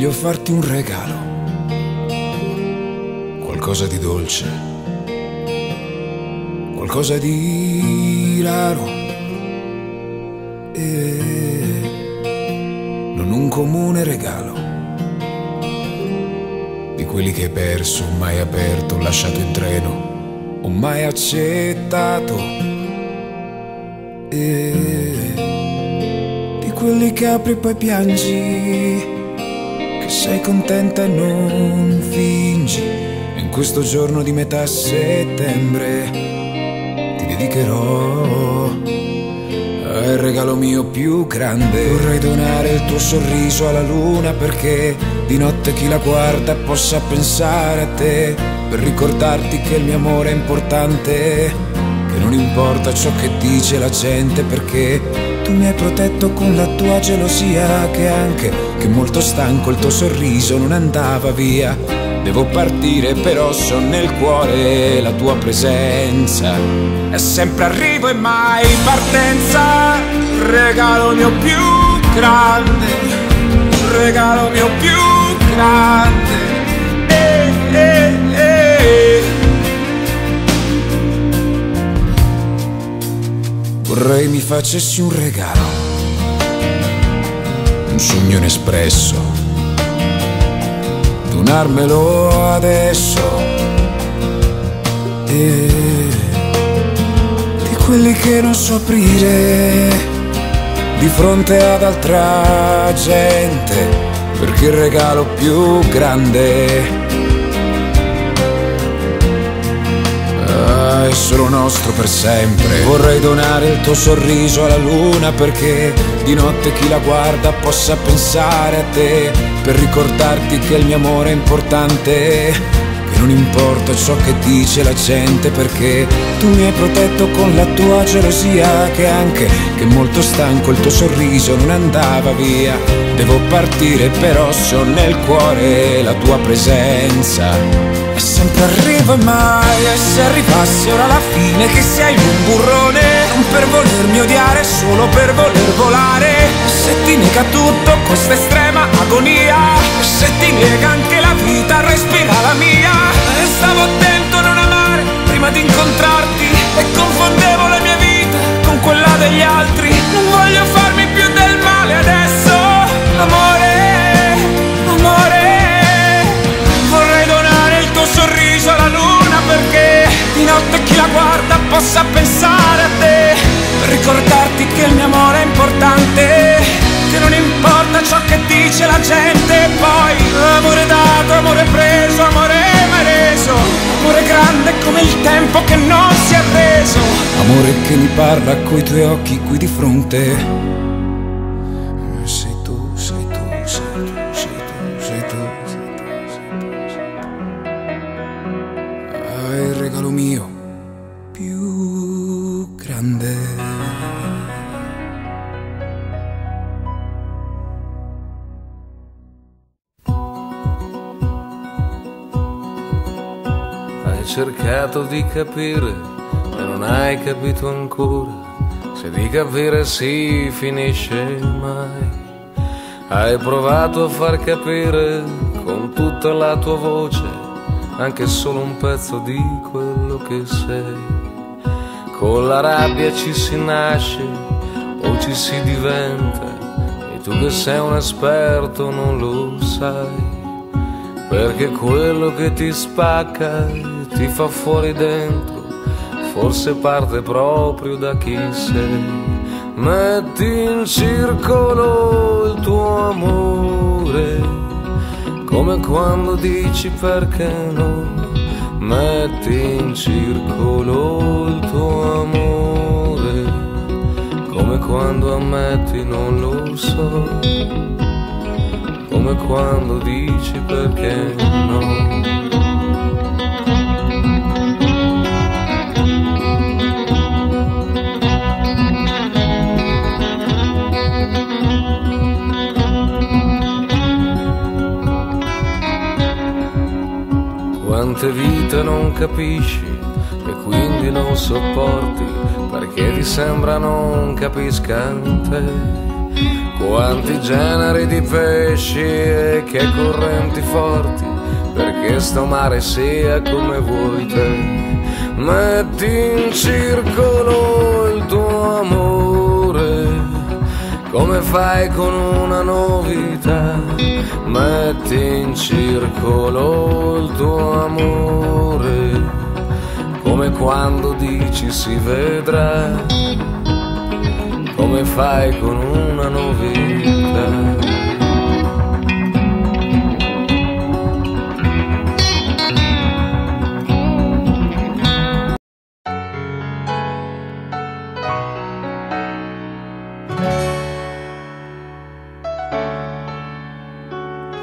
Voglio farti un regalo, qualcosa di dolce, qualcosa di raro. E non un comune regalo. Di quelli che hai perso, mai aperto, lasciato in treno o mai accettato. E di quelli che apri e poi piangi sei contenta e non fingi. In questo giorno di metà settembre ti dedicherò al regalo mio più grande. Vorrei donare il tuo sorriso alla luna perché di notte chi la guarda possa pensare a te. Per ricordarti che il mio amore è importante, che non importa ciò che dice la gente perché tu mi hai protetto con la tua gelosia che anche che molto stanco il tuo sorriso non andava via. Devo partire però so nel cuore la tua presenza. È sempre arrivo e mai partenza. Regalo mio più grande. Regalo mio più grande. Vorrei mi facessi un regalo sogno inespresso, donarmelo adesso. E di quelli che non so aprire di fronte ad altra gente, perché il regalo più grande è solo nostro per sempre. Vorrei donare il tuo sorriso alla luna perché di notte chi la guarda possa pensare a te, per ricordarti che il mio amore è importante. Che non importa ciò che dice la gente perché tu mi hai protetto con la tua gelosia che anche che molto stanco il tuo sorriso non andava via. Devo partire però so nel cuore la tua presenza. E sempre arrivo e mai E se arrivasse ora la fine che sei un burrone. Non per volermi odiare, solo per voler volare. Se ti nega tutto questa estrema agonia. Se ti nega anche la vita, respira possa pensare a te ricordarti che il mio amore è importante che non importa ciò che dice la gente poi amore dato, amore preso, amore mai reso amore grande come il tempo che non si è reso amore che mi parla coi tuoi occhi qui di fronte cercato di capire e non hai capito ancora se di capire si finisce mai. Hai provato a far capire con tutta la tua voce anche solo un pezzo di quello che sei. Con la rabbia ci si nasce o ci si diventa e tu che sei un esperto non lo sai. Perché quello che ti spacca ti fa fuori dentro, forse parte proprio da chi sei. Metti in circolo il tuo amore, come quando dici perché no. Metti in circolo il tuo amore, come quando ammetti non lo so, come quando dici perché no. Quante vite non capisci e quindi non sopporti perché ti sembra non capisca te. quanti generi di pesci e che correnti forti, perché sto mare sia come vuoi te. Metti in circolo il tuo amore, come fai con una novità. Metti in circolo il tuo amore, come quando dici si vedrà come fai con una novità.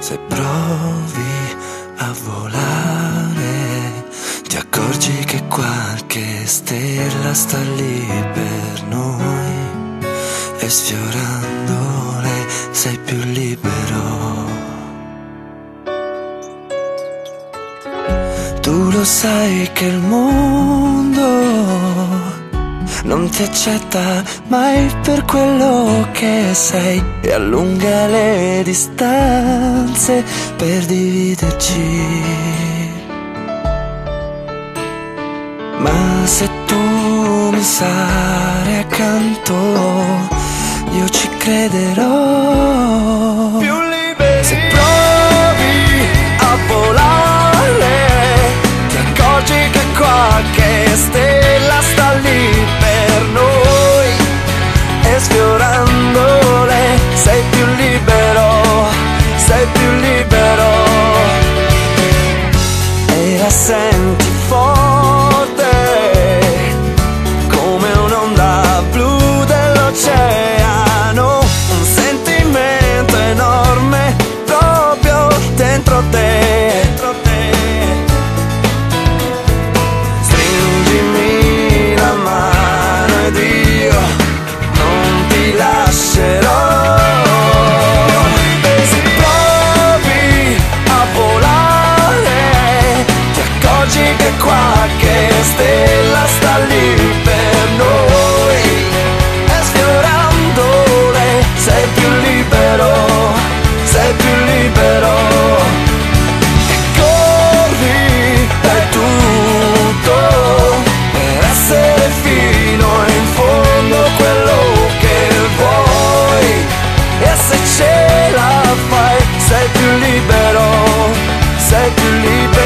Se provi a volare, ti accorgi che qualche stella sta lì per noi e sfiorandole sei più libero. Tu lo sai che il mondo non ti accetta mai per quello che sei e allunga le distanze per dividerci. Ma se tu mi sarai accanto io ci crederò. Felipe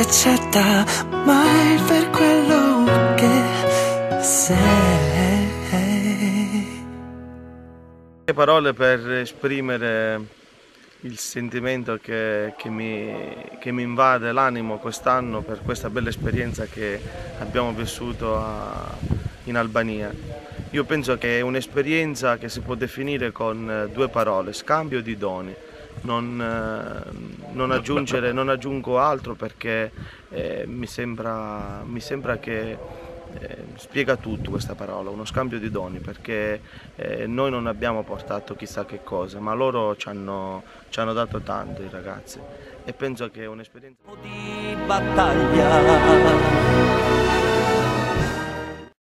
accetta mai per quello che sei. Parole per esprimere il sentimento che, che, mi, che mi, invade l'animo quest'anno per questa bella esperienza che abbiamo vissuto a, in Albania. Io penso che è un'esperienza che si può definire con due parole, scambio di doni non, eh, non, aggiungere, non aggiungo altro perché eh, mi, sembra, mi, sembra, che eh, spiega tutto questa parola, uno scambio di doni, perché eh, noi non abbiamo portato chissà che cosa, ma loro ci hanno, ci hanno dato tanto i ragazzi. E penso che è un'esperienza... Di battaglia